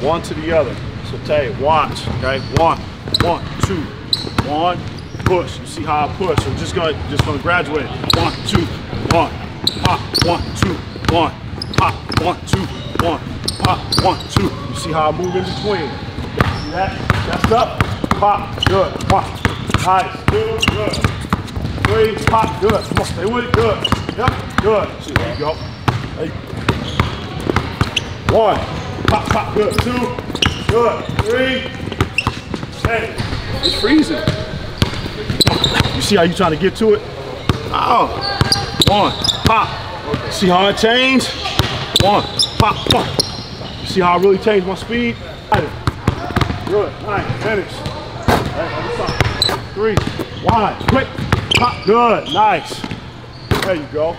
one to the other. So tell you, watch, okay? One, one, two, one, push. You see how I push? I'm just gonna just gonna graduate. One, two, one, pop, one, two, one, pop, one, two, one, pop, one, two. You see how I move in between? See that? Chest up, pop, good. One, nice, two, good. Three, pop, good. Come on, stay with it, good. Yep, good. See, there you go. You One, pop, good. Two, good. Three, hey, it's freezing. You see how you trying to get to it? Oh, one, pop. See how I change? One, pop, pop. You see how I really changed my speed? Good, nice, finish. Right. Three, wide, quick, pop, good, nice. There you go.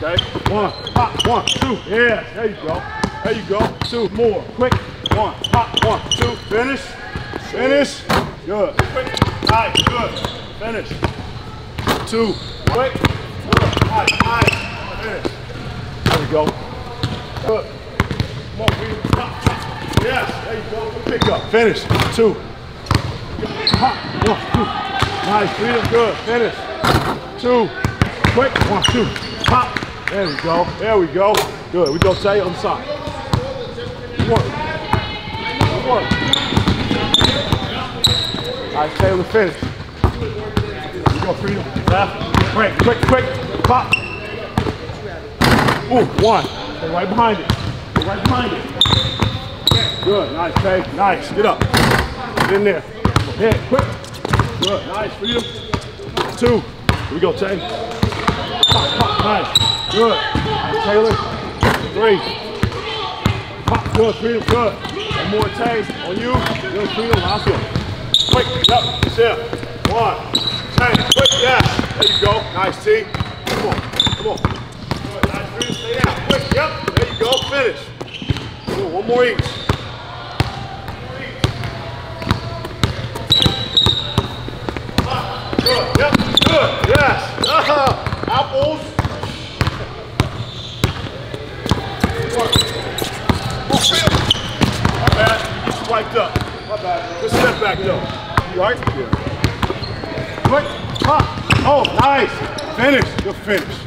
Okay, one, pop, one, two, yeah, there you go. There you go, two, more, quick, one, pop, one, two, finish, finish, good, quick, nice, good, finish, two, quick, good, nice, nice, finish. There we go. Good. Come on, Peter. Pop, pop. Yes, there you go. Pick up. Finish. Two. Pop. One, two. Nice, Freedom. Good. Finish. Two. Quick. One, two. Pop. There we go. There we go. Good. We go Tay on the side. One. One. Nice, Talen. Finish. We go Freedom. Left. Quick, quick, quick. Pop. Ooh, one. Stay right behind it. Stay right behind it. Good, nice, Tay. Nice, get up. Get in there. Hit, quick. Good, nice, freedom. Two. Here we go, Tay. Pop, pop, nice. Good. Nice, Talen. Three. Pop, good, freedom, good. One more, Tay. On you. Good, freedom, last one. Quick, up, sit. One. Tay, quick, yeah. There you go. Nice, T. Come on, come on. Good, nice, freedom, stay down. Quick, yep. There you go, finish. Good, one more each. Good, yep, good, yes. Uh-huh. Apples. Oh, Phil. My bad, you swiped up. My bad. Good step back though. You alright? Yeah. Quick, pop. Ah. Oh, nice. Finish, good finish.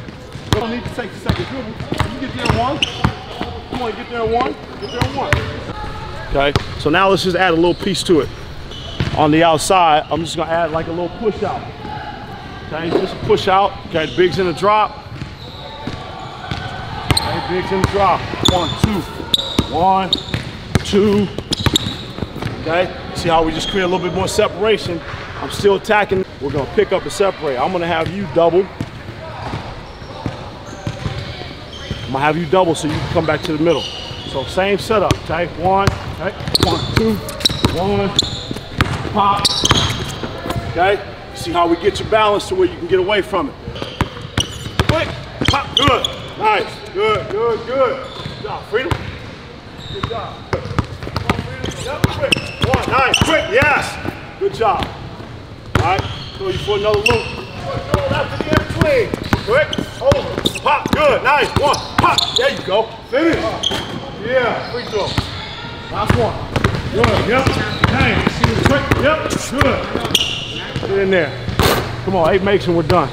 You don't need to take the second dribble. You get there one. Come on, get there one. Get there one. Okay, so now let's just add a little piece to it. On the outside, I'm just gonna add like a little push out. Okay, just a push out. Okay, bigs in the drop. Okay, bigs in the drop. One, two, one, two. Okay, see how we just create a little bit more separation. I'm still attacking. We're gonna pick up and separate. I'm gonna have you double. I'm gonna have you double so you can come back to the middle. So same setup, okay? One, okay? One, two, one, pop. Okay? See how we get your balance to where you can get away from it. Quick, pop, good. Nice, good, good, good. Good job, freedom. Good job. Freedom. Yep, quick. Nice, quick, yes. Good job. All right, throw you for another loop. Go after the in between. Quick, over, pop, good, nice. One, pop, there you go. Finish. Yeah, free throw. Last one. Good, yep. Nice. Quick, yep, good. Get in there. Come on, eight makes and we're done.